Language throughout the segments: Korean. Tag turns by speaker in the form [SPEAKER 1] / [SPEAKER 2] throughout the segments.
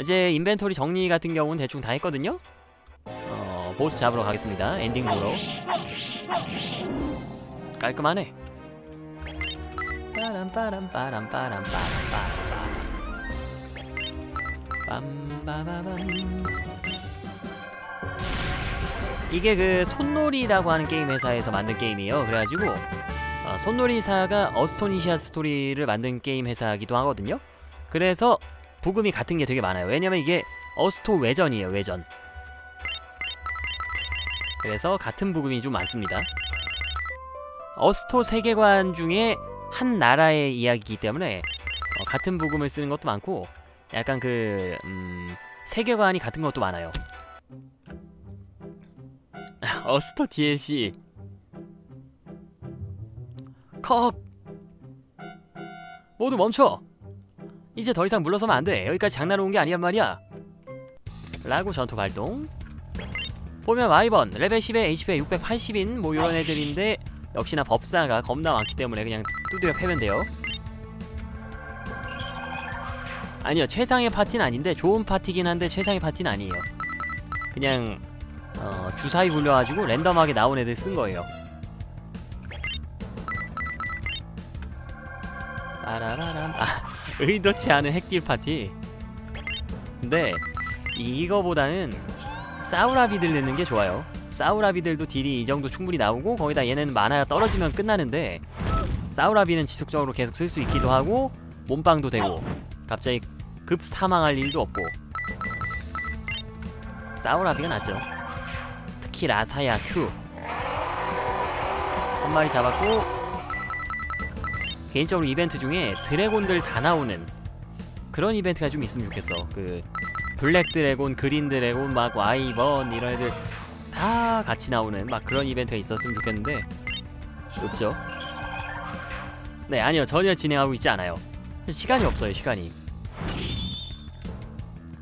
[SPEAKER 1] 이제 inventory 정리 같은 경우는 대충 다 했거든요. 어, 보스 잡으러 가겠습니다. 엔딩 보러. 깔끔하네. 이게 그 손노리라고 하는 게임 회사에서 만든 게임이에요. 그래가지고 어, 손노리사가 어스토니시아 스토리를 만든 게임 회사이기도 하거든요. 그래서 부금이 같은 게 되게 많아요. 왜냐면 이게 어스토 외전이에요. 외전. 그래서 같은 부금이 좀 많습니다. 어스토 세계관 중에 한 나라의 이야기이기 때문에 어, 같은 부금을 쓰는 것도 많고 약간 그 음, 세계관이 같은 것도 많아요. 어스토 DLC 컵 모두 멈춰 이제 더 이상 물러서면 안 돼. 여기까지 장난으로 온게 아니란 말이야. 라고 전투 발동. 보면 wyvern 레벨 10에 HP가 680인 뭐 이런 애들인데 역시나 법사가 겁나 많기 때문에 그냥 두드려 패면 돼요. 아니요 최상의 파티는 아닌데 좋은 파티긴 한데 최상의 파티는 아니에요. 그냥 어, 주사위 굴려가지고 랜덤하게 나온 애들 쓴 거예요. 빠라라람. 아 의도치 않은 핵딜 파티. 근데 이거보다는 사우라비들 넣는 게 좋아요. 사우라비들도 딜이 이 정도 충분히 나오고 거기다 얘는 만화가 떨어지면 끝나는데 사우라비는 지속적으로 계속 쓸 수 있기도 하고 몸빵도 되고 갑자기 급 사망할 일도 없고. 사우라비가 낫죠. 특히 라사야 큐. 한 마리 잡았고 개인적으로 이벤트 중에 드래곤들 다 나오는 그런 이벤트가 좀 있으면 좋겠어. 그 블랙 드래곤, 그린 드래곤, 막 와이번 이런 애들 다 같이 나오는 막 그런 이벤트가 있었으면 좋겠는데. 없죠? 네 아니요. 전혀 진행하고 있지 않아요. 시간이 없어요 시간이.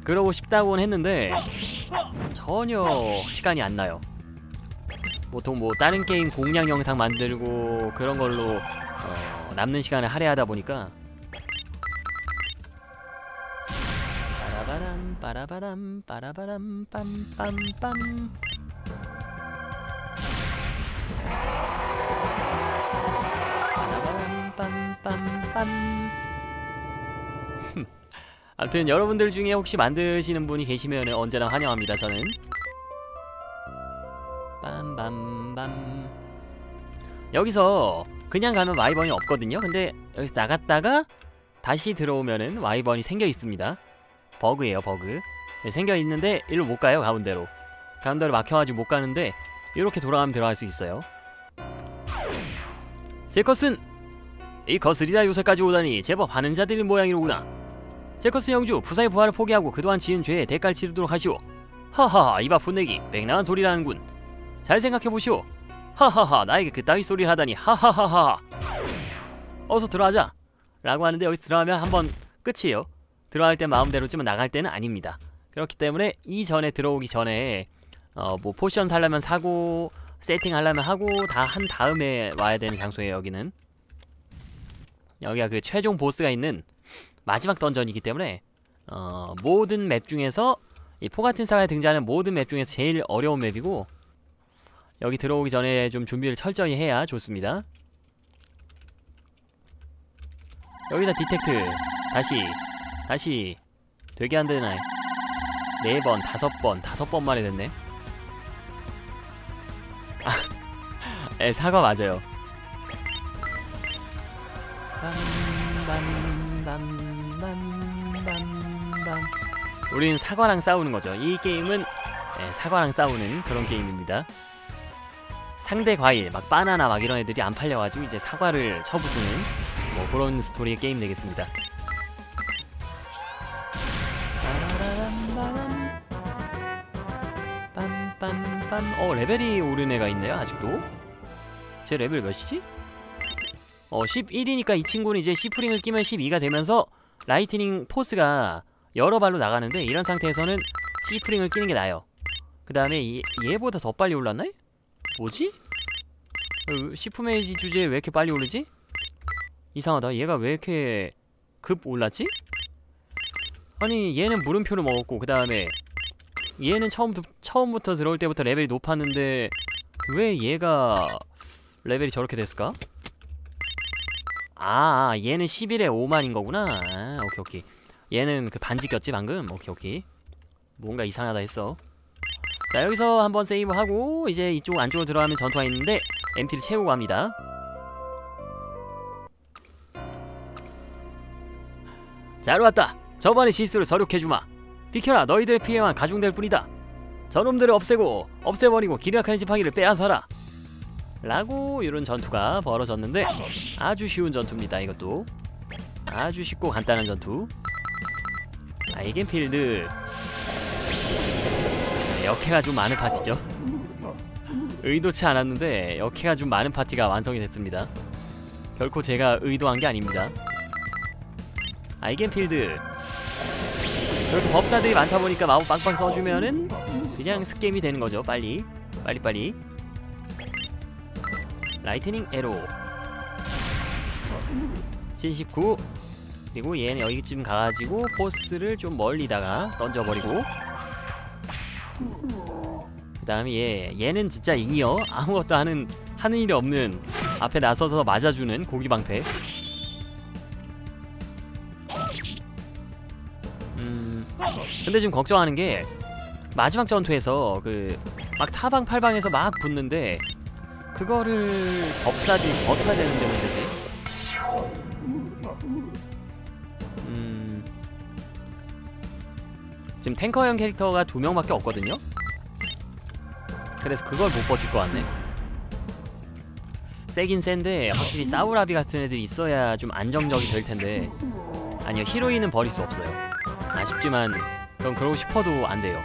[SPEAKER 1] 그러고 싶다고는 했는데 전혀 시간이 안 나요. 보통 뭐 다른 게임 공략 영상 만들고 그런 걸로 어, 남는 시간을 할애하다 보니까. 빠라바람 빠라바람 빠라바람 빰빰빰. 빰빰빰. 아무튼 여러분들 중에 혹시 만드시는 분이 계시면 언제나 환영합니다 저는. 빰빰빰. 여기서 그냥 가면 와이번이 없거든요. 근데 여기서 나갔다가 다시 들어오면은 와이번이 생겨 있습니다. 버그예요 버그. 네, 생겨 있는데 일로 못 가요 가운데로. 가운데로 막혀가지고 못 가는데 이렇게 돌아가면 들어갈 수 있어요. 제커슨 이 거스리다 요새까지 오다니 제법 하는 자들인 모양이로구나. 제커슨 영주 부사의 부활을 포기하고 그동안 지은 죄에 대가를 치르도록 하시오. 하하하 이봐 풋내기 맹랑한 소리라는군. 잘 생각해보시오 하하하 나에게 그따위 소리를 하다니 하하하하. 어서 들어가자. 라고 하는데 여기서 들어가면 한번 끝이에요. 들어갈 때 마음대로지만 나갈 때는 아닙니다. 그렇기 때문에 이전에 들어오기 전에 어 뭐 potion 살려면 사고 세팅 하려면 하고 다 한 다음에 와야 되는 장소예요 여기는. 여기가 그 최종 보스가 있는 마지막 dungeon이기 때문에 어 모든 맵 중에서 이 포가튼 사가에 등장하는 모든 맵 중에서 제일 어려운 맵이고 여기 들어오기 전에 좀 준비를 철저히 해야 좋습니다 여기다 detect 다시 다시 되게 안 되나요? 네 번, 다섯 번, 다섯 번 만에 됐네. 아, 에 사과 맞아요. 우린 사과랑 싸우는 거죠. 이 게임은 에, 사과랑 싸우는 그런 게임입니다. 상대 과일, 막 바나나 막 이런 애들이 안 팔려가지고 이제 사과를 쳐부수는 뭐 그런 스토리의 게임 되겠습니다. 어 레벨이 오른 애가 있네요 아직도 제 레벨 몇이지? 어 11이니까 이 친구는 이제 thief ring을 끼면 12가 되면서 lightning force가 여러 발로 나가는데 이런 상태에서는 thief ring을 끼는 게 나아요 그 다음에 얘보다 더 빨리 올랐나? 뭐지? 어, thief mage 주제에 왜 이렇게 빨리 오르지? 이상하다 얘가 왜 이렇게 급 올랐지? 아니 얘는 물음표를 먹었고 그 다음에 얘는 처음부터 처음부터 들어올 때부터 레벨이 높았는데 왜 얘가 레벨이 저렇게 됐을까? 아, 아 얘는 11에 5만인 거구나. 아, 오케이 오케이. 얘는 그 반지 꼈지 방금. 오케이 오케이. 뭔가 이상하다 했어. 자 여기서 한번 세이브하고 이제 이쪽 안쪽으로 들어가면 전투가 있는데 MT를 채우고 갑니다. 잘 왔다. 저번에 실수를 서력해주마. 비켜라. 너희들의 피해만 가중될 뿐이다. 저놈들을 없애고 없애버리고 기력하는 지팡이를 빼앗아라. 라고 이런 전투가 벌어졌는데 아주 쉬운 전투입니다. 이것도 아주 쉽고 간단한 전투. 아이겐필드 역해가 좀 많은 파티죠. 의도치 않았는데 역해가 좀 많은 파티가 완성이 됐습니다. 결코 제가 의도한 게 아닙니다. 아이겐필드 그렇게 법사들이 많다 보니까 마법 빵빵 써주면은 그냥 스게임이 되는 거죠. 빨리 빨리 빨리 lightning arrow 신식구 그리고 얘는 여기쯤 가가지고 force를 좀 멀리다가 던져버리고 그 다음에 얘 얘는 진짜 잉여 아무것도 하는 하는 일이 없는 앞에 나서서 맞아주는 고기 방패. 음 근데 좀 걱정하는 게 마지막 전투에서 그 막 사방 팔방에서 막 붙는데 그거를 법사들이 버텨야 되는데 문제지. 음 지금 탱커형 캐릭터가 두 명밖에 없거든요? 그래서 그걸 못 버틸 것 같네. 세긴 센데 확실히 사우라비 같은 애들이 있어야 좀 안정적이 될 텐데. 아니요 히로인은 버릴 수 없어요. 아쉽지만 그럼 그러고 싶어도 안 돼요.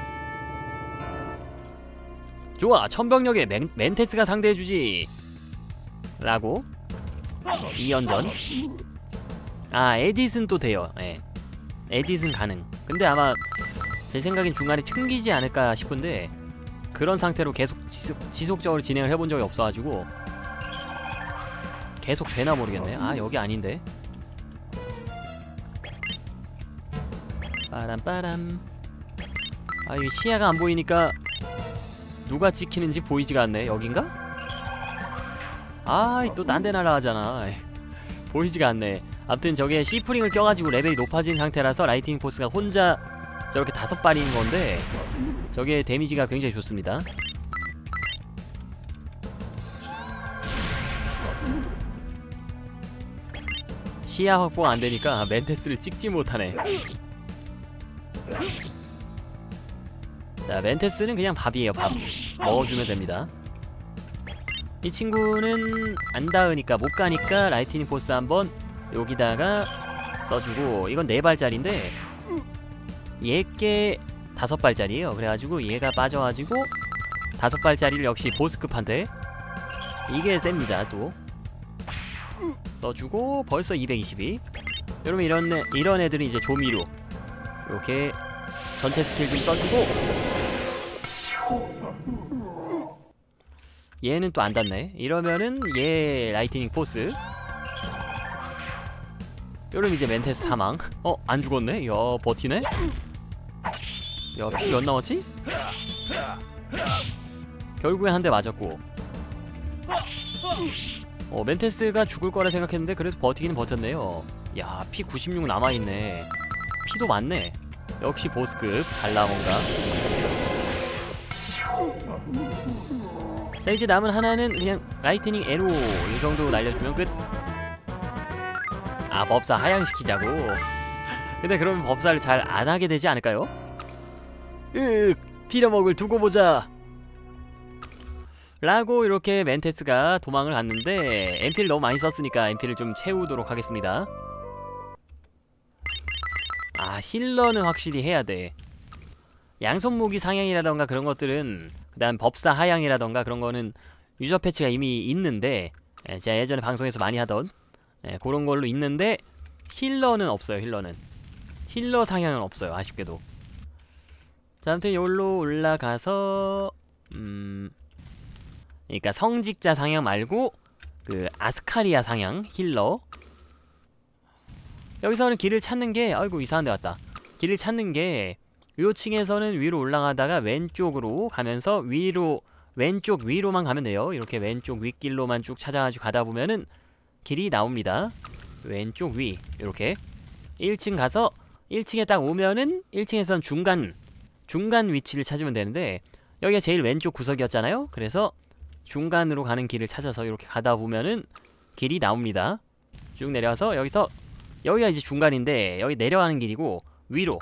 [SPEAKER 1] 좋아 천병력의 멘, 멘테스가 상대해주지. 라고? 이연전? 아 에딧은 또 돼요. 예. 에딧은 가능. 근데 아마 제 생각엔 중간에 튕기지 않을까 싶은데 그런 상태로 계속 지속, 지속 적으로 진행을 해본 적이 없어가지고 계속 되나 모르겠네 아 여기 아닌데. 빠람빠람. 아 이게 시야가 안 보이니까 누가 찍히는지 보이지가 않네. 여긴가? 아이 또 딴 데 날아가잖아. 보이지가 않네. 아무튼 저게 thief ring을 껴가지고 레벨이 높아진 상태라서 lightning force가 혼자 저렇게 다섯 발인 건데 저게 데미지가 굉장히 좋습니다. 시야 확보가 안되니까 멘테스를 찍지 못하네. 자 멘테스는 그냥 밥이에요 밥. 먹어주면 됩니다. 이 친구는 안 닿으니까 못 가니까 lightning force 한번 여기다가 써주고 이건 네 발짜리인데 얘께 다섯 발짜리예요. 그래가지고 얘가 빠져가지고 다섯 발짜리를 역시 보스급한데 이게 셉니다 또. 써주고 벌써 222 여러분 이런 애, 이런 애들은 이제 조미료. 이렇게 전체 스킬 좀 써주고. 얘는 또 안 닿네. 이러면은 얘 lightning force. 요럼 이제 멘테스 사망. 어? 안 죽었네? 야 버티네? 야 피 몇 나왔지? 결국엔 한 대 맞았고 어 멘테스가 죽을 거라 생각했는데 그래도 버티기는 버텼네요 야 피 96 남아있네 피도 많네 역시 보스급 발라몬가 자 이제 남은 하나는 그냥 lightning arrow 이 정도 날려주면 끝. 아 법사 하향시키자고. 근데 그러면 법사를 잘 안 하게 되지 않을까요? 으 피려먹을 두고 보자. 라고 이렇게 멘테스가 도망을 갔는데 MP를 너무 많이 썼으니까 MP를 좀 채우도록 하겠습니다. 아 healer는 확실히 해야 돼. 양손무기 상향이라던가 그런 것들은 그 다음 법사 하향이라던가 그런 거는 유저 패치가 이미 있는데 예, 제가 예전에 방송에서 많이 하던 예, 그런 걸로 있는데 힐러는 없어요 힐러는 힐러 상향은 없어요 아쉽게도 자 아무튼 여기로 올라가서 음 그러니까 성직자 상향 말고 그 아스카리아 상향 힐러 여기서는 길을 찾는 게 아이고 이상한 데 왔다 길을 찾는 게 요층에서는 위로 올라가다가 왼쪽으로 가면서 위로 왼쪽 위로만 가면 돼요. 이렇게 왼쪽 윗길로만 쭉 찾아가지고 가다 보면은 길이 나옵니다. 왼쪽 위 이렇게 1층 가서 1층에 딱 오면은 1층에선 중간 중간 위치를 찾으면 되는데 여기가 제일 왼쪽 구석이었잖아요. 그래서 중간으로 가는 길을 찾아서 이렇게 가다 보면은 길이 나옵니다. 쭉 내려와서 여기서 여기가 이제 중간인데 여기 내려가는 길이고 위로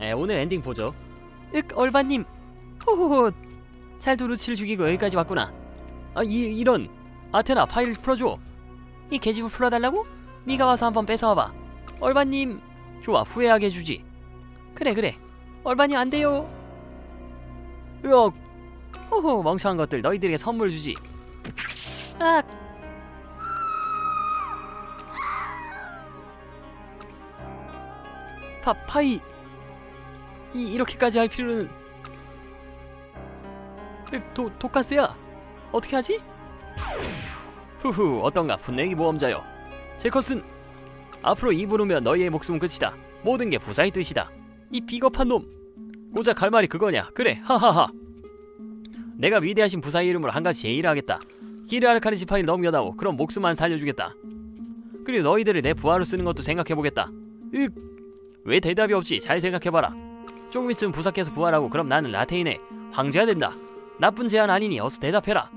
[SPEAKER 1] 예, 오늘 엔딩 보죠. 윽 얼바님 호호호 찰도 루치를 죽이고 여기까지 왔구나. 아 이, 이런 아테나 파일을 풀어줘. 이 계집을 풀어달라고? 네가 와서 한번 뺏어와봐. 얼바님 좋아 후회하게 해주지. 그래 그래 얼바님 안 돼요. 으억 호호 멍청한 것들 너희들에게 선물 주지. 아 파 파이 이 이렇게까지 할 필요는 으, 도 도카스야 어떻게 하지? 후후 어떤가 분내기 모험자여 제커슨 앞으로 입을 오면 너희의 목숨은 끝이다. 모든 게 부사의 뜻이다. 이 비겁한 놈. 고작 할 말이 그거냐. 그래. 하하하. 내가 위대하신 부사의 이름으로 한 가지 제의를 하겠다. 기르아르카니 지파를 넘겨다오 그럼 목숨만 살려주겠다. 그리고 너희들을 내 부하로 쓰는 것도 생각해보겠다. 윽 왜 대답이 없지? 잘 생각해봐라. 조금 있으면 부사께서 부활하고 그럼 나는 라테인의 황제가 된다. 나쁜 제안 아니니 어서 대답해라.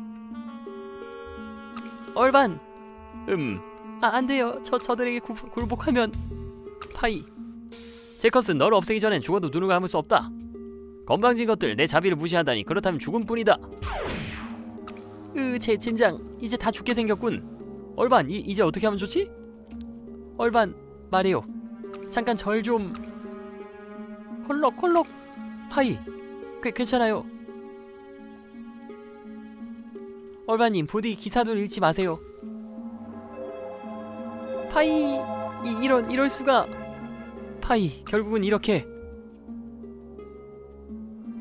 [SPEAKER 1] 얼반. 음 아, 안 돼요. 저 저들에게 구, 굴복하면 파이. 제커슨 너를 없애기 전엔 죽어도 눈을 감을 수 없다. 건방진 것들 내 자비를 무시한다니 그렇다면 죽음뿐이다. 으, 제 진장 이제 다 죽게 생겼군. 얼반 이, 이제 어떻게 하면 좋지? 얼반 말해요. 잠깐 절 좀. 콜록 콜록 파이. 그, 괜찮아요. 얼반님 부디 기사도 읽지 마세요. 파이 이, 이런 이럴 수가. 파이 결국은 이렇게.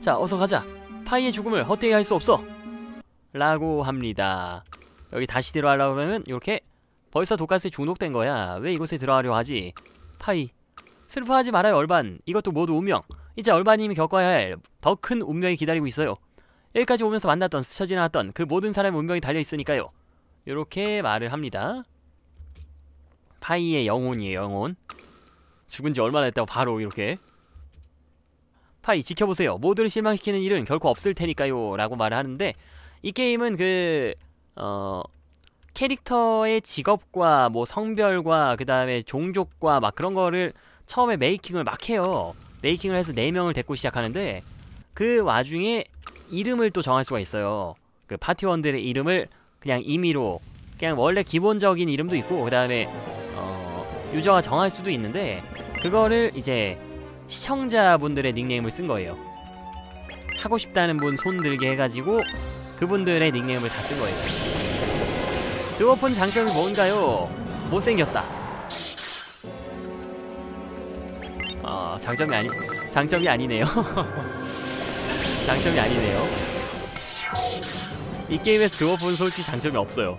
[SPEAKER 1] 자 어서 가자. 파이의 죽음을 헛되이 할 수 없어. 라고 합니다. 여기 다시 들어가려고 하면 이렇게 벌써 독가스에 중독된 거야. 왜 이곳에 들어가려 하지? 파이 슬퍼하지 말아요 얼반. 이것도 모두 운명. 이제 얼반님이 겪어야 할 더 큰 운명이 기다리고 있어요. 여기까지 오면서 만났던 스쳐 지나왔던 그 모든 사람의 운명이 달려있으니까요. 이렇게 말을 합니다 파이의 영혼이에요 영혼. 죽은 지 얼마나 됐다고 바로 이렇게. 파이 지켜보세요. 모두를 실망시키는 일은 결코 없을 테니까요 라고 말을 하는데 이 게임은 그 어... 캐릭터의 직업과 뭐 성별과 그 다음에 종족과 막 그런 거를 처음에 메이킹을 막 해요. 메이킹을 해서 4명을 데리고 시작하는데 그 와중에 이름을 또 정할 수가 있어요. 그 파티원들의 이름을 그냥 임의로 그냥 원래 기본적인 이름도 있고 그 다음에 유저가 정할 수도 있는데 그거를 이제 시청자분들의 닉네임을 쓴 거예요. 하고 싶다는 분 손들게 해가지고 그분들의 닉네임을 다 쓴 거예요. 드워프는 장점이 뭔가요? 못생겼다. 어, 장점이 아니 장점이 아니네요. 장점이 아니네요. 이 게임에서 드워프는 솔직히 장점이 없어요.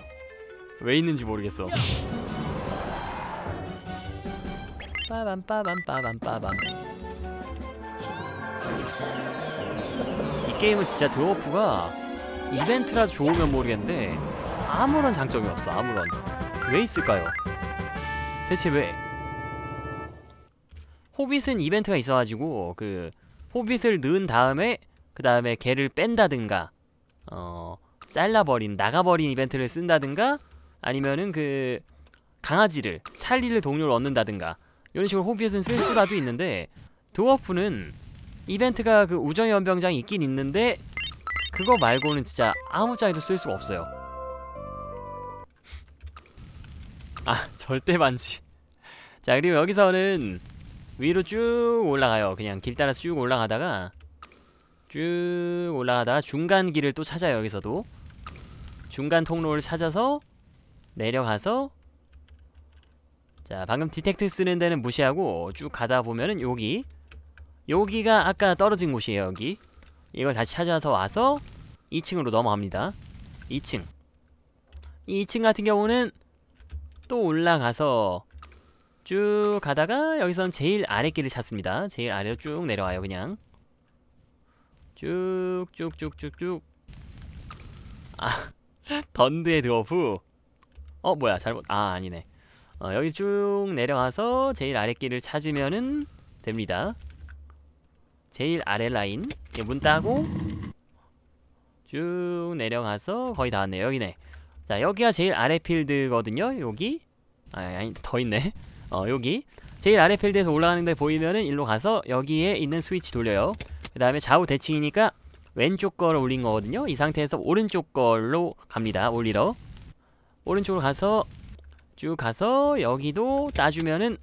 [SPEAKER 1] 왜 있는지 모르겠어 빠밤 빠밤 빠밤 빠밤 이 게임은 진짜 드워프가 이벤트라 좋으면 모르겠는데 아무런 장점이 없어 아무런 왜 있을까요? 대체 왜? 호빗은 이벤트가 있어가지고 그 호빗을 넣은 다음에 그 다음에 걔를 뺀다든가 어 잘라버린 나가버린 이벤트를 쓴다든가 아니면은 그 강아지를 찰리를 동료로 얻는다든가 이런 식으로 호빗은 쓸 수라도 있는데 드워프는 이벤트가 그 우정의 연병장이 있긴 있는데 그거 말고는 진짜 아무 짝에도 쓸 수가 없어요. 아 절대 반지. 자 그리고 여기서는 위로 쭉 올라가요. 그냥 길 따라서 쭉 올라가다가 쭉 올라가다가 중간 길을 또 찾아요 여기서도. 중간 통로를 찾아서 내려가서 자 방금 디텍트 쓰는 데는 무시하고 쭉 가다 보면은 여기 여기가 아까 떨어진 곳이에요 여기 이걸 다시 찾아서 와서 2층으로 넘어갑니다 2층 2층 같은 경우는 또 올라가서 쭉 가다가 여기선 제일 아래 길을 찾습니다. 제일 아래로 쭉 내려와요 그냥. 쭉 쭉 쭉 쭉쭉. 아 던드의 드워프. 어 뭐야 잘못 아 아니네. 어, 여기 쭉 내려가서 제일 아래 길을 찾으면은 됩니다. 제일 아래 라인 예, 문 따고 쭉 내려가서 거의 다 왔네요. 여기네. 자 여기가 제일 아래 필드거든요. 여기 아 아니 더 있네. 어 여기 제일 아래 필드에서 올라가는데 보이면은 일로 가서 여기에 있는 스위치 돌려요. 그 다음에 좌우 대칭이니까 왼쪽 걸 올린 거거든요. 이 상태에서 오른쪽 걸로 갑니다. 올리러 오른쪽으로 가서 쭉 가서 여기도 따주면은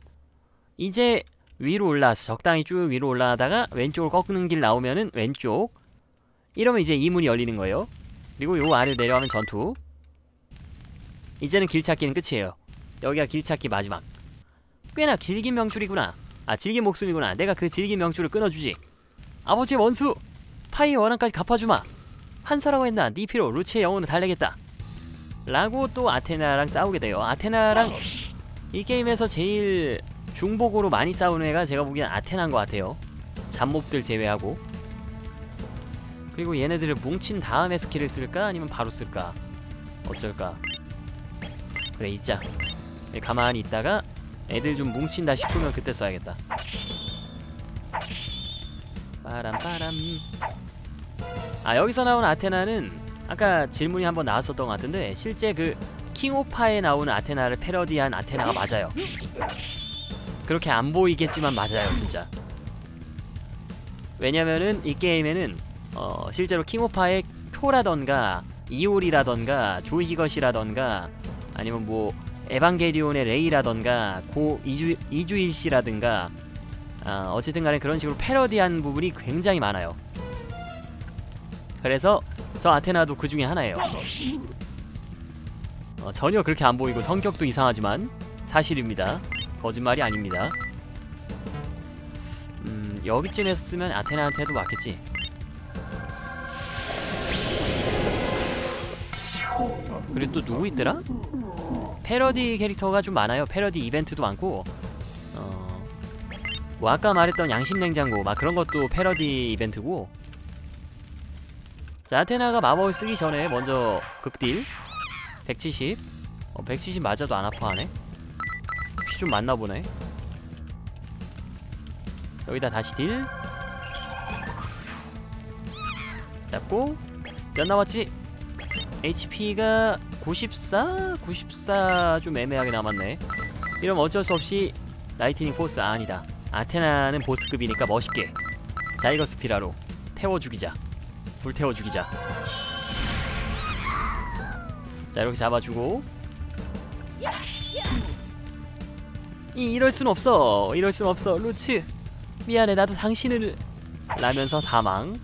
[SPEAKER 1] 이제 위로 올라와서 적당히 쭉 위로 올라가다가 왼쪽으로 꺾는 길 나오면은 왼쪽 이러면 이제 이 문이 열리는 거예요. 그리고 요 아래 내려가면 전투 이제는 길 찾기는 끝이에요. 여기가 길 찾기 마지막. 꽤나 질긴 명줄이구나. 아 질긴 목숨이구나. 내가 그 질긴 명줄을 끊어주지. 아버지의 원수 파이의 원한까지 갚아주마. 한서라고 했나? 네 피로 루치의 영혼을 달래겠다. 라고 또 아테나랑 싸우게 돼요. 아테나랑 이 게임에서 제일 중복으로 많이 싸우는 애가 제가 보기엔 아테나인 것 같아요. 잡몹들 제외하고. 그리고 얘네들을 뭉친 다음에 스킬을 쓸까? 아니면 바로 쓸까? 어쩔까? 그래 있자. 네, 가만히 있다가 애들 좀 뭉친다 싶으면 그때 써야겠다. 빠람빠람. 아 여기서 나온 아테나는 아까 질문이 한번 나왔었던 것 같은데 실제 그 킹오파에 나오는 아테나를 패러디한 아테나가 맞아요. 그렇게 안 보이겠지만 맞아요 진짜. 왜냐면은 이 게임에는 어, 실제로 킹오파의 표라던가 이올이라던가 조히것이라던가 아니면 뭐 에반게리온의 레이라던가 고 이주 이주일 씨라든가 아, 어쨌든 간에 그런 식으로 패러디한 부분이 굉장히 많아요. 그래서 저 아테나도 그 중에 하나예요. 어, 전혀 그렇게 안 보이고 성격도 이상하지만 사실입니다. 거짓말이 아닙니다. 음, 여기쯤 했으면 아테나한테도 맞겠지. 그리고 또 누구 있더라? 패러디 캐릭터가 좀 많아요. 패러디 이벤트도 많고 어, 뭐 아까 말했던 양심 냉장고 막 그런 것도 패러디 이벤트고 자 아테나가 마법을 쓰기 전에 먼저 극딜. 170 어, 170 맞아도 안 아파하네. 피좀 많나 보네. 여기다 다시 딜. 잡고. 몇 남았지? HP가 94? 94 좀 애매하게 남았네. 이러면 어쩔 수 없이 Lightning Force 아, 아니다. 아테나는 보스급이니까 멋있게. 자이거 스피라로 태워 죽이자 불태워 죽이자. 자 이렇게 잡아주고. 이 이럴 순 없어. 이럴 순 없어. 루츠 미안해. 나도 당신을 라면서 사망.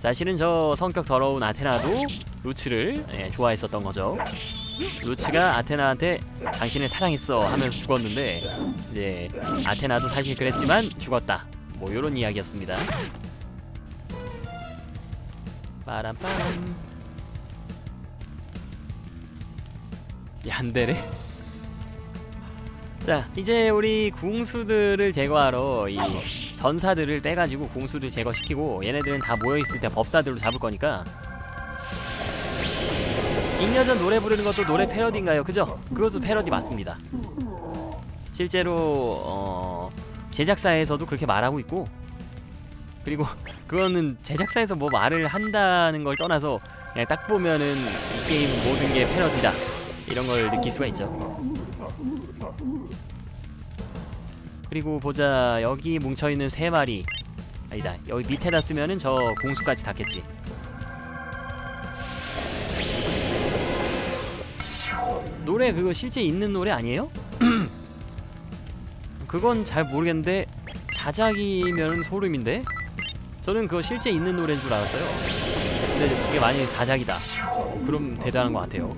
[SPEAKER 1] 사실은 저 성격 더러운 아테나도 루츠를 예, 좋아했었던 거죠. 루츠가 아테나한테 당신을 사랑했어 하면서 죽었는데 이제 아테나도 사실 그랬지만 죽었다. 뭐 요런 이야기였습니다 빠람빠람 얀데레 자 이제 우리 궁수들을 제거하러 이 전사들을 빼가지고 궁수들 제거시키고 얘네들은 다 모여있을 때 법사들로 잡을 거니까 잉여전 노래 부르는 것도 노래 패러디인가요? 그죠? 그것도 패러디 맞습니다 실제로 어... 제작사에서도 그렇게 말하고 있고 그리고 그거는 제작사에서 뭐 말을 한다는 걸 떠나서 그냥 딱 보면은 이 게임 모든 게 패러디다. 이런 걸 느낄 수가 있죠. 그리고 보자. 여기 뭉쳐있는 세 마리. 아니다. 여기 밑에다 쓰면은 저 공수까지 닿겠지. 노래 그거 실제 있는 노래 아니에요? 그건 잘 모르겠는데 자작이면 소름인데 저는 그거 실제 있는 노래인 줄 알았어요 근데 그게 만약에 자작이다 그럼 대단한 것 같아요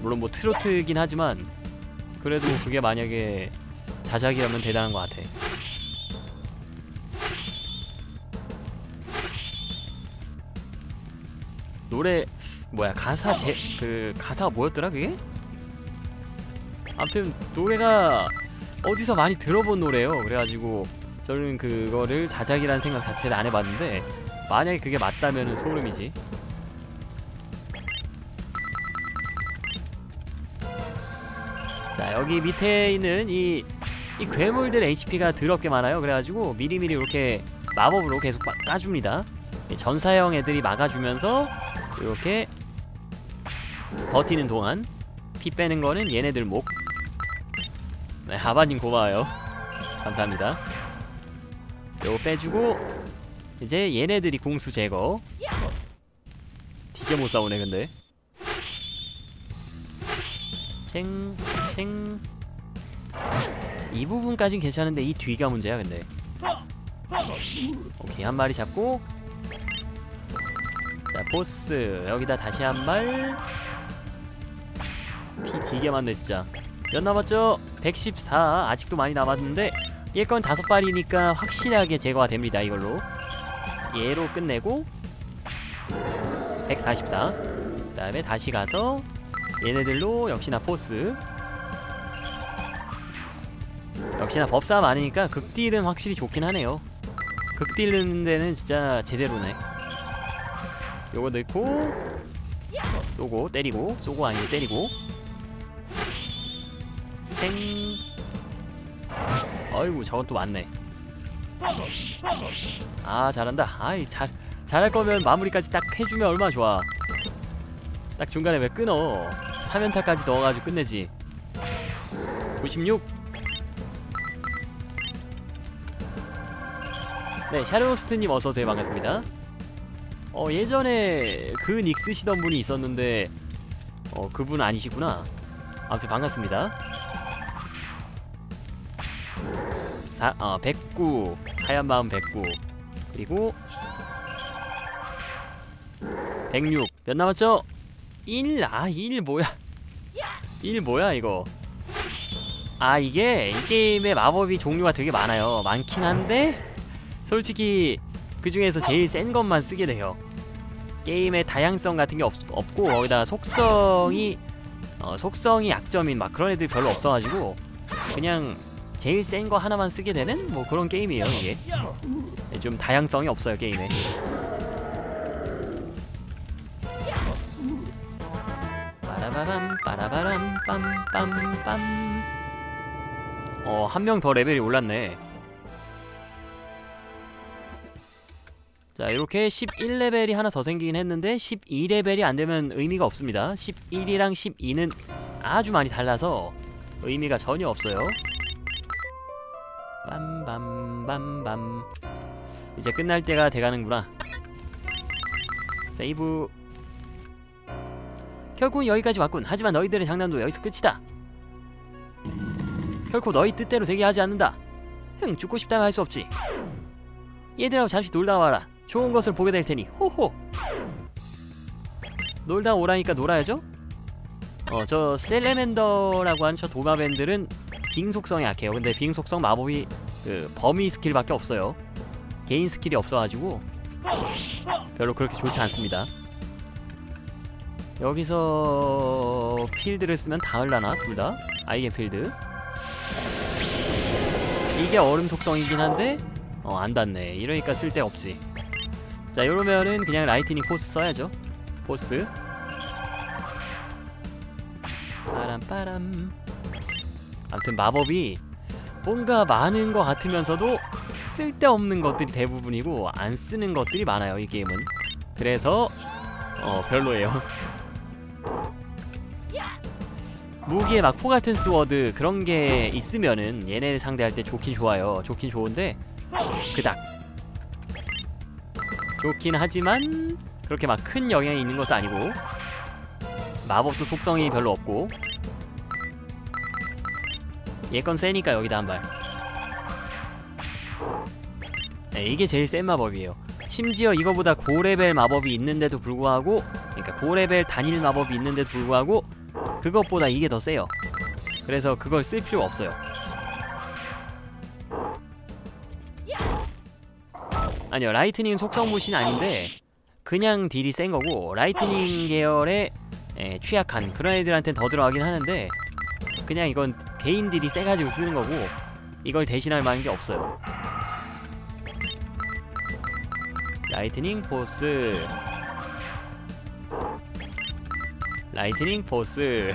[SPEAKER 1] 물론 뭐 트로트이긴 하지만 그래도 그게 만약에 자작이라면 대단한 것 같아 노래 뭐야 가사 제 그 가사가 뭐였더라 그게? 아무튼 노래가 어디서 많이 들어본 노래예요. 그래가지고 저는 그거를 자작이라는 생각 자체를 안 해봤는데 만약에 그게 맞다면 소름이지. 자 여기 밑에 있는 이, 이 괴물들 HP가 더럽게 많아요. 그래가지고 미리미리 이렇게 마법으로 계속 빠- 까줍니다. 이 전사형 애들이 막아주면서 이렇게 버티는 동안 피 빼는 거는 얘네들 목. 네, 하바님 고마워요. 감사합니다. 요거 빼주고 이제 얘네들이 공수 제거. 되게 못 싸우네 근데. 챙, 챙. 이 부분까진 괜찮은데 이 뒤가 문제야 근데. 오케이 한 마리 잡고. 자 보스 여기다 다시 한 발. 피 되게 많네 진짜 몇 남았죠? 114 아직도 많이 남았는데 얘건 다섯 발이니까 확실하게 제거가 됩니다 이걸로. 얘로 끝내고 144 그 다음에 다시 가서 얘네들로 역시나 포스. 역시나 법사 많으니까 극딜은 확실히 좋긴 하네요. 극딜 넣는 데는 진짜 제대로네. 요거 넣고 쏘고 때리고 쏘고 아니고 때리고. 챙 아이고 저건 또 많네 아 잘한다 아이 잘 잘할 거면 마무리까지 딱 해주면 얼마나 좋아 딱 중간에 왜 끊어 3연타까지 넣어가지고 끝내지 96 네, 샤르로스트님 어서오세요. 반갑습니다. 어, 예전에 그 닉 쓰시던 분이 있었는데, 어, 그분 아니시구나. 아무튼 반갑습니다. 사, 어, 109. 하얀 마음 109. 그리고 106. 몇 남았죠? 1. 아, 1 뭐야? 1 뭐야, 이거? 아, 이게 이 게임의 마법이 종류가 되게 많아요. 많긴 한데 솔직히 그 중에서 제일 센 것만 쓰게 돼요. 게임의 다양성 같은 게 없, 없고 거기다 속성이 어, 속성이 약점인 막 그런 애들이 별로 없어가지고 그냥 제일 센 거 하나만 쓰게 되는 뭐 그런 게임이에요 이게. 네, 좀 다양성이 없어요 게임에. 빠라바밤 빠라바람 빰빰빰. 어한 명 더 레벨이 올랐네. 자 이렇게 11레벨이 하나 더 생기긴 했는데 12레벨이 안되면 의미가 없습니다 11이랑 12는 아주 많이 달라서 의미가 전혀 없어요 빰빰빰빰. 이제 끝날 때가 돼가는구나. 세이브. 결국 여기까지 왔군. 하지만 너희들의 장난도 여기서 끝이다. 결코 너희 뜻대로 되게 하지 않는다. 흥 죽고 싶다면 할 수 없지. 얘들하고 잠시 놀다 와라. 좋은 것을 보게 될 테니. 호호. 놀다 오라니까 놀아야죠? 어저 셀레멘더라고 하는 저 도마뱀들은 빙 속성이 약해요. 근데 빙 속성 마법이 그 범위 스킬밖에 없어요. 개인 스킬이 없어가지고 별로 그렇게 좋지 않습니다. 여기서 필드를 쓰면 닿을라나? 둘 다? 아이겐 필드. 이게 얼음 속성이긴 한데 어 안 닿네. 이러니까 쓸데없지. 자 이러면은 그냥 Lightning Force 써야죠. Force. 빠람빠람 아무튼 마법이 뭔가 많은 것 같으면서도 쓸데없는 것들이 대부분이고 안 쓰는 것들이 많아요 이 게임은. 그래서 어 별로예요. 무기에 막 포 같은 sword 그런 게 있으면은 얘네 상대할 때 좋긴 좋아요. 좋긴 좋은데 그닥. 좋긴 하지만 그렇게 막 큰 영향이 있는 것도 아니고 마법도 속성이 별로 없고 얘건 세니까 여기다 한발. 네, 이게 제일 센 마법이에요. 심지어 이거보다 고레벨 마법이 있는데도 불구하고 그러니까 고레벨 단일 마법이 있는데도 불구하고 그것보다 이게 더 세요. 그래서 그걸 쓸 필요가 없어요. 아니요 lightning 속성 무신 아닌데 그냥 딜이 센 거고 lightning 계열의 에, 취약한 그런 애들한테는 더 들어가긴 하는데 그냥 이건 개인들이 세가지고 쓰는 거고 이걸 대신할 만한 게 없어요. Lightning Force. Lightning Force.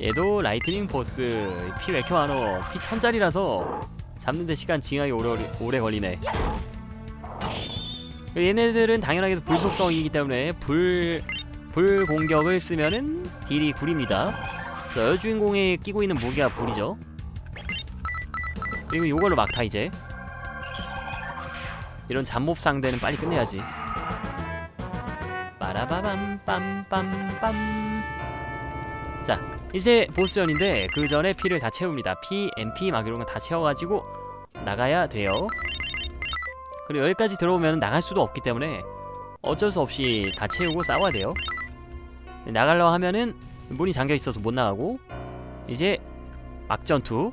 [SPEAKER 1] 얘도 Lightning Force. 피 왜 이렇게 많어? 피 천짜리라서 잡는데 시간 징하게 오래, 오래 걸리네. 얘네들은 당연하게도 불속성이기 때문에 불, 불 공격을 쓰면은 딜이 구립니다. 자, 여주인공에 끼고 있는 무기가 불이죠. 그리고 요걸로 막타 이제. 이런 잡몹 상대는 빨리 끝내야지. 빠라바밤 빰빰빰. 자 이제 보스전인데 그 전에 피를 다 채웁니다. 피, MP 막 이런 거 다 채워가지고 나가야 돼요. 그리고 여기까지 들어오면 나갈 수도 없기 때문에 어쩔 수 없이 다 채우고 싸워야 돼요 나가려고 하면은 문이 잠겨 있어서 못 나가고 이제 막전투.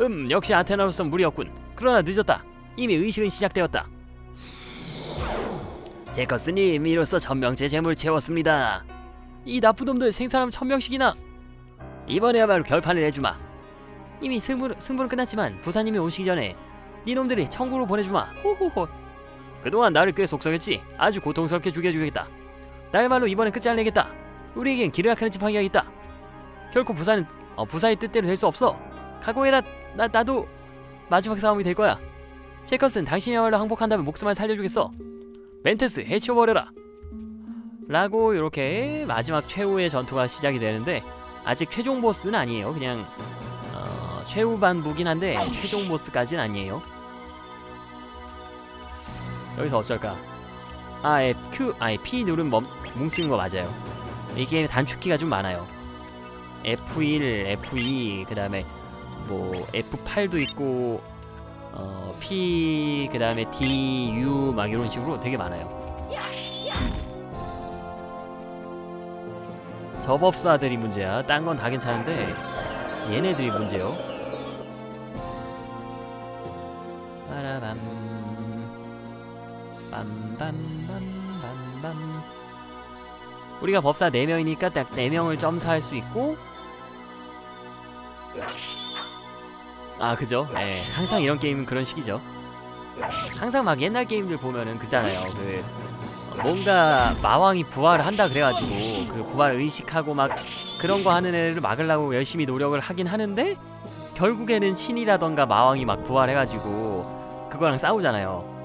[SPEAKER 1] 음 역시 아테나로선 무리였군. 그러나 늦었다. 이미 의식은 시작되었다. 제커스님 이로써 천명째 재물 채웠습니다. 이 나쁜 놈들 생사람 천명씩이나. 이번에야말로 결판을 내주마. 이미 승부, 승부는 끝났지만 부사님이 오시기 전에 니놈들이 천국으로 보내주마. 호호호 그동안 나를 꽤 속성했지. 아주 고통스럽게 죽여주겠다. 나야말로 이번엔 끝장내겠다. 우리에겐 약하는 지팡이가 있다. 결코 부사는 어, 부사의 뜻대로 될 수 없어. 각오해라. 나, 나도 마지막 싸움이 될 거야. 체커스는 당신이야말로 항복한다면 목숨만 살려주겠어. 멘테스 해치워버려라. 라고 이렇게 마지막 최후의 전투가 시작이 되는데 아직 최종 보스는 아니에요. 그냥 어, 최후반부긴 한데 최종 보스까지는 아니에요 여기서 어쩔까? 아 예, Q, 아예 P 누르면 멈, 뭉치는 거 맞아요. 이게 단축키가 좀 많아요. F1, F2 그 다음에 뭐 F8도 있고 어, P 그 다음에 D, U 막 이런 식으로 되게 많아요. 저법사들이 문제야. 딴 건 다 괜찮은데 얘네들이 문제요. 빠라밤 빰빰빰빰빰빰 우리가 법사 4명이니까 딱 4명을 점사할 수 있고. 아 그죠? 예. 항상 이런 게임은 그런 식이죠. 항상 막 옛날 게임들 보면은 그잖아요. 그 뭔가 마왕이 부활을 한다 그래가지고 그 부활을 의식하고 막 그런 거 하는 애를 막으려고 열심히 노력을 하긴 하는데 결국에는 신이라던가 마왕이 막 부활해가지고 그거랑 싸우잖아요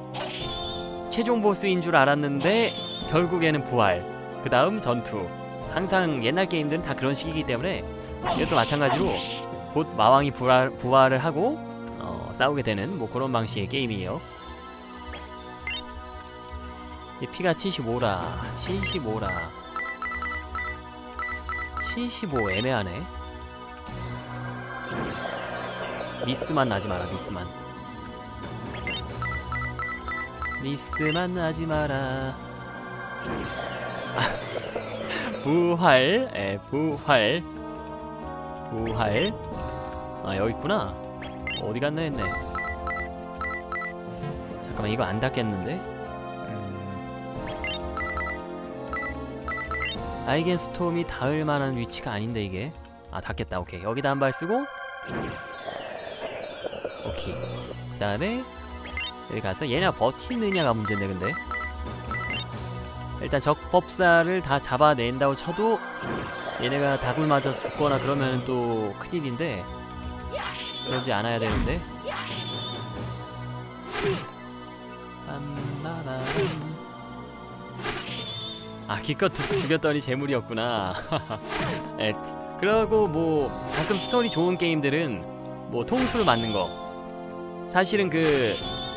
[SPEAKER 1] 최종 보스인 줄 알았는데 결국에는 부활 그 다음 전투. 항상 옛날 게임들은 다 그런 식이기 때문에 이것도 마찬가지로 곧 마왕이 부활, 부활을 하고 어, 싸우게 되는 뭐 그런 방식의 게임이에요. 이 피가 75라 75라. 75 애매하네. 미스만 나지 마라 미스만 미스만 나지 마라. 부활 에 부활. 부활. 아 여기 있구나. 어디 갔나 했네. 잠깐만 이거 안 닿겠는데? 음. 아이겐 스톰이 닿을 만한 위치가 아닌데 이게. 아 닿겠다. 오케이. 여기다 한 발 쓰고. 오케이. 그 다음에 여기 가서 얘네가 버티느냐가 문제인데 근데. 일단 적법사를 다 잡아낸다고 쳐도 얘네가 다굴 맞아서 죽거나 그러면 또 큰일인데 그러지 않아야 되는데. 아 기껏 죽- 죽였더니 재물이었구나. 에, 그러고 뭐 가끔 스토리 좋은 게임들은 뭐 통수를 맞는 거. 사실은 그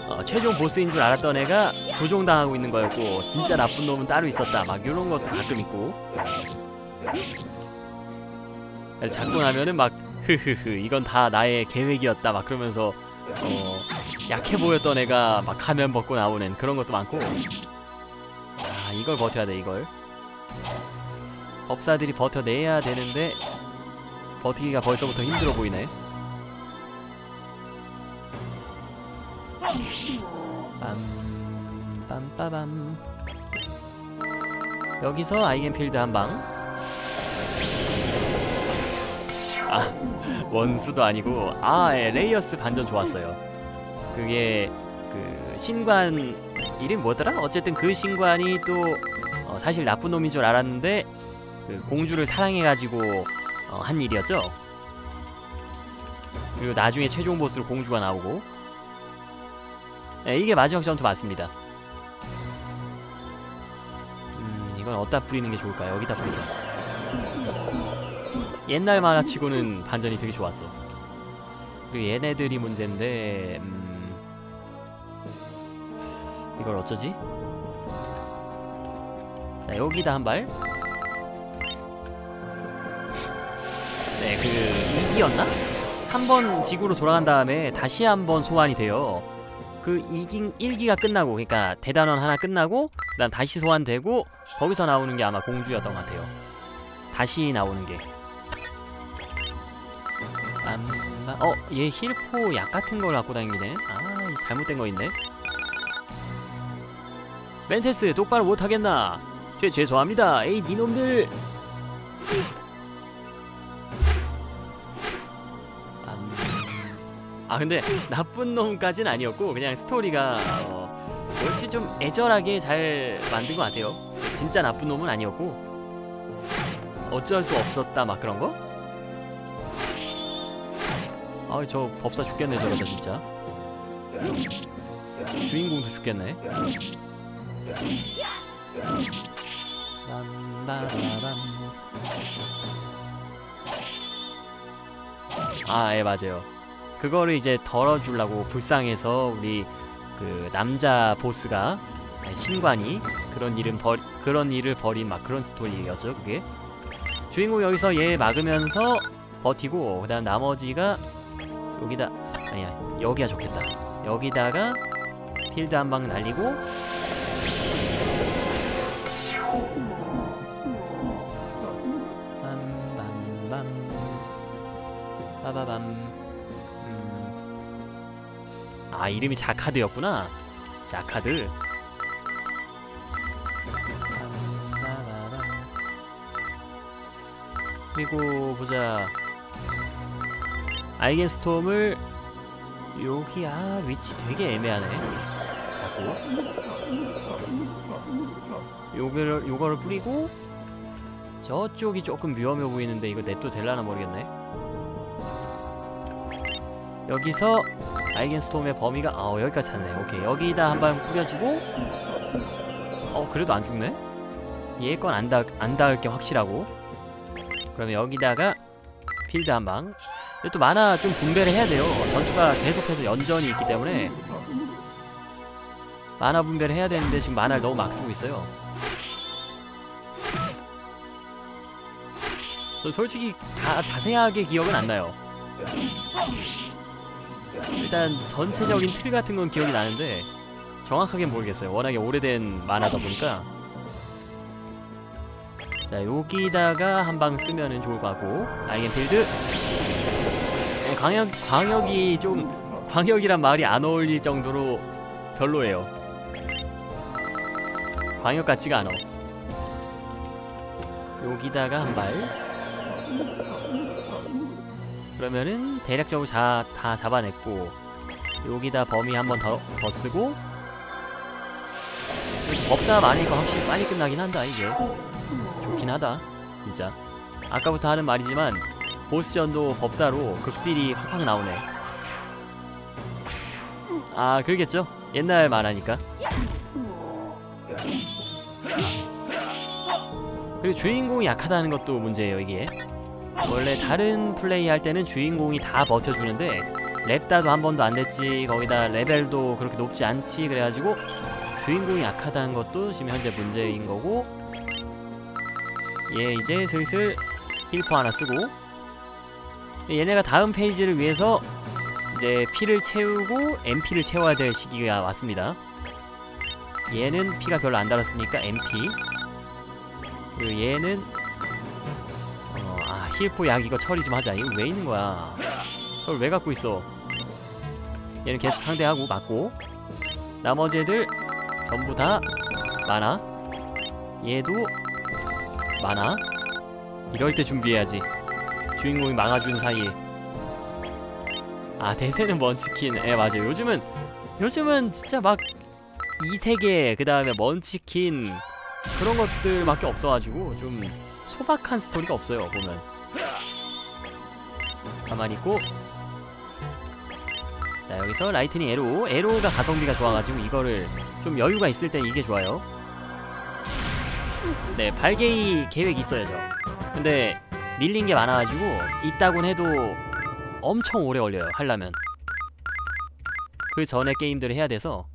[SPEAKER 1] 어, 최종 보스인 줄 알았던 애가 조종당하고 있는 거였고 진짜 나쁜 놈은 따로 있었다. 막 이런 것도 가끔 있고. 잡고 나면은 막 흐흐흐 이건 다 나의 계획이었다. 막 그러면서 어, 약해 보였던 애가 막 가면 벗고 나오는 그런 것도 많고. 아 이걸 버텨야 돼 이걸. 법사들이 버텨내야 되는데 버티기가 벌써부터 힘들어 보이네 빰 빰빠밤 여기서 아이겐필드 한 방. 아 원수도 아니고 아 예, 레이어스 반전 좋았어요. 그게 그 신관 이름 뭐더라? 어쨌든 그 신관이 또 어, 사실 나쁜 놈인 줄 알았는데 그 공주를 사랑해가지고 어, 한 일이었죠. 그리고 나중에 최종 보스로 공주가 나오고 네, 이게 마지막 전투 맞습니다 음 이건 어디다 뿌리는 게 좋을까요? 여기다 뿌리자 옛날 만화치고는 반전이 되게 좋았어 그리고 얘네들이 문제인데 음... 이걸 어쩌지? 자 여기다 한 발 네 그 이기였나? 한 번 지구로 돌아간 다음에 다시 한 번 소환이 돼요 그 2기, 1기가 끝나고 그러니까 대단원 하나 끝나고 그다음 다시 소환되고 거기서 나오는 게 아마 공주였던 것 같아요. 다시 나오는 게. 어? 얘 힐포 약 같은 걸 갖고 다니네. 아 잘못된 거 있네. 멘테스 똑바로 못하겠나? 죄, 죄송합니다. 에이 니놈들 아 근데 나쁜 놈까진 아니었고 그냥 스토리가 어, 역시 좀 애절하게 잘 만든 것 같아요. 진짜 나쁜 놈은 아니었고. 어쩔 수 없었다 막 그런 거? 아 저 법사 죽겠네 저러다 진짜. 주인공도 죽겠네. 빰바라밤 아예 맞아요 그거를 이제 덜어주려고 불쌍해서 우리 그 남자 보스가 신관이 그런 일은 벌 그런 일을 벌인 막 그런 스토리였죠 그게 주인공 여기서 얘 막으면서 버티고 그다음 나머지가 여기다 아니야 여기가 좋겠다 여기다가 필드 한 방 날리고 빠바밤 음. 아 이름이 자카드였구나. 자카드. 그리고 보자. 아이겐 스톰을 여기 아 위치 되게 애매하네. 자꾸. 요거를 요거를 뿌리고 저쪽이 조금 위험해 보이는데 이거 냅도 될라나 모르겠네. 여기서 아이겐 스톰의 범위가 아 어, 여기까지 찼네. 오케이. 여기다 한방 뿌려주고. 어 그래도 안 죽네? 얘 건 안 닿, 안 닿을 게 확실하고. 그러면 여기다가 필드 한방. 또 만화 좀 분배를 해야 돼요. 전투가 계속해서 연전이 있기 때문에. 만화 분배를 해야 되는데 지금 만화를 너무 막 쓰고 있어요. 저 솔직히 다 자세하게 기억은 안 나요 일단 전체적인 틀 같은 건 기억이 나는데 정확하게 모르겠어요. 워낙에 오래된 만화다 보니까. 자 여기다가 한 방 쓰면은 좋을 것 같고. 아이겐필드. 네, 광역, 광역이 좀 광역이란 말이 안 어울릴 정도로 별로예요. 광역 같지가 않아. 여기다가 한 발. 그러면은 대략적으로 자, 다 잡아냈고 여기다 범위 한 번 더 더 쓰고 법사 많으니까 확실히 빨리 끝나긴 한다 이게. 좋긴 하다 진짜. 아까부터 하는 말이지만 보스전도 법사로 극딜이 확확 나오네. 아 그러겠죠? 옛날 만화니까. 그리고 주인공이 약하다는 것도 문제예요 이게 원래 다른 플레이 할 때는 주인공이 다 버텨주는데 렙업도 한 번도 안 됐지 거기다 레벨도 그렇게 높지 않지 그래가지고 주인공이 약하다는 것도 지금 현재 문제인 거고. 얘 이제 슬슬 힐퍼 하나 쓰고. 얘네가 다음 페이지를 위해서 이제 피를 채우고 MP를 채워야 될 시기가 왔습니다. 얘는 피가 별로 안 달았으니까 MP 그리고 얘는 어, 아 힐포 약 이거 처리 좀 하자. 이거 왜 있는 거야? 저걸 왜 갖고 있어? 얘는 계속 상대하고 맞고. 나머지 애들 전부 다 많아? 얘도 많아? 이럴 때 준비해야지. 주인공이 막아준 사이에. 아 대세는 먼치킨. 예 맞아요. 요즘은 요즘은 진짜 막 이세계 그 다음에 먼치킨 그런 것들밖에 없어가지고 좀 소박한 스토리가 없어요 보면 가만히 있고. 자 여기서 Lightning Arrow. Arrow가 가성비가 좋아가지고 이거를 좀 여유가 있을 때 이게 좋아요. 네 발개이 계획 있어요 저. 근데 밀린 게 많아가지고 있다곤 해도 엄청 오래 걸려요 하려면. 그 전에 게임들을 해야 돼서